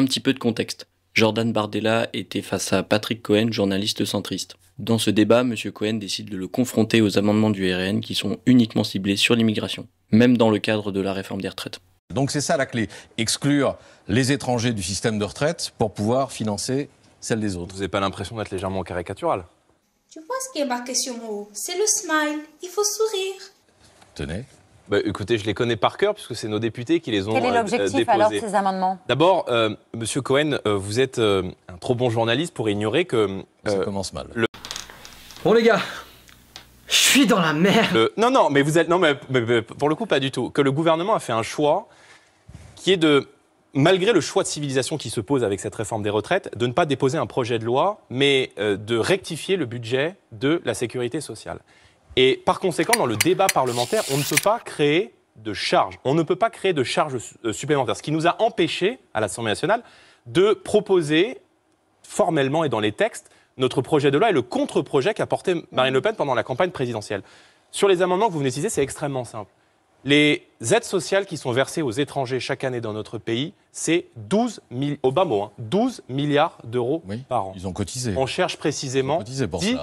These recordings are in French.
Un petit peu de contexte. Jordan Bardella était face à Patrick Cohen, journaliste centriste. Dans ce débat, M. Cohen décide de le confronter aux amendements du RN qui sont uniquement ciblés sur l'immigration, même dans le cadre de la réforme des retraites. Donc c'est ça la clé, exclure les étrangers du système de retraite pour pouvoir financer celle des autres. Vous n'avez pas l'impression d'être légèrement caricatural? Tu vois ce qui est marqué sur mon haut? C'est le smile. Il faut sourire. Tenez. Bah, écoutez, je les connais par cœur puisque c'est nos députés qui les ont Quel est euh, l'objectif alors de ces amendements? D'abord, euh, Monsieur Cohen, euh, vous êtes euh, un trop bon journaliste pour ignorer que Ça commence mal. Bon les gars, je suis dans la merde. le- non, non, mais vous êtes non, mais, mais- mais pour le coup pas du tout. Que le gouvernement a fait un choix qui est de, malgré le choix de civilisation qui se pose avec cette réforme des retraites, de ne pas déposer un projet de loi, mais euh, de rectifier le budget de la sécurité sociale. Et par conséquent, dans le débat parlementaire, on ne peut pas créer de charges. On ne peut pas créer de charges euh, supplémentaires. Ce qui nous a empêché, à l'Assemblée nationale, de proposer formellement et dans les textes notre projet de loi et le contre-projet qu'a porté Marine Le Pen pendant la campagne présidentielle. Sur les amendements que vous venez de citer, c'est extrêmement simple. Les aides sociales qui sont versées aux étrangers chaque année dans notre pays, c'est 12, mi- au bas mot, hein, 12 milliards d'euros Oui, par an. ils ont cotisé. On cherche Ils ont précisément cotisé pour 10 ça.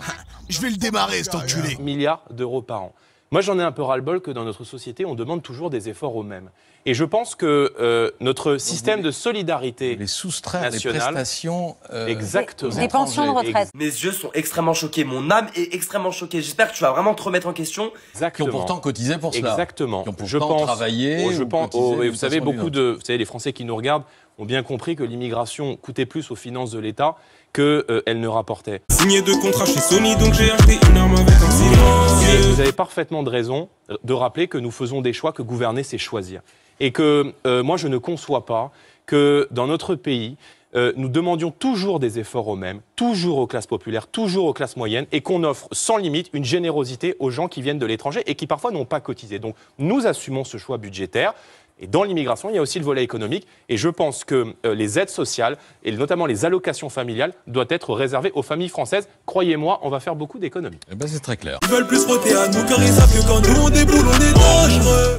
Je vais le démarrer, cet enculé. milliards d'euros par an. Moi, j'en ai un peu ras-le-bol que dans notre société, on demande toujours des efforts aux mêmes. Et je pense que euh, notre système de solidarité, Les soustraire les nationale. prestations. euh, Exactement. Des pensions de retraite. Mes yeux sont extrêmement choqués, mon âme est extrêmement choquée. J'espère que tu vas vraiment te remettre en question. Qui ont exactement. pourtant cotisé pour cela. Exactement. Qui ont pourtant je pense, travaillé oh, je ou pense, oh, et vous savez, beaucoup de, vous savez, les Français qui nous regardent ont bien compris que l'immigration coûtait plus aux finances de l'État qu'elle ne rapportait. Signé deux contrats chez Sony, donc j'ai acheté une arme avec un Et silencieux. vous avez parfaitement de raison de rappeler que nous faisons des choix, que gouverner, c'est choisir. Et que euh, moi, je ne conçois pas que dans notre pays, euh, nous demandions toujours des efforts aux mêmes, toujours aux classes populaires, toujours aux classes moyennes, et qu'on offre sans limite une générosité aux gens qui viennent de l'étranger et qui parfois n'ont pas cotisé. Donc nous assumons ce choix budgétaire. Et dans l'immigration, il y a aussi le volet économique. Et je pense que euh, les aides sociales, et notamment les allocations familiales, doivent être réservées aux familles françaises. Croyez-moi, on va faire beaucoup d'économies. Eh ben, c'est très clair. Ils veulent plus frotter à nous car ils savent que quand nous on déboule, on est dangereux.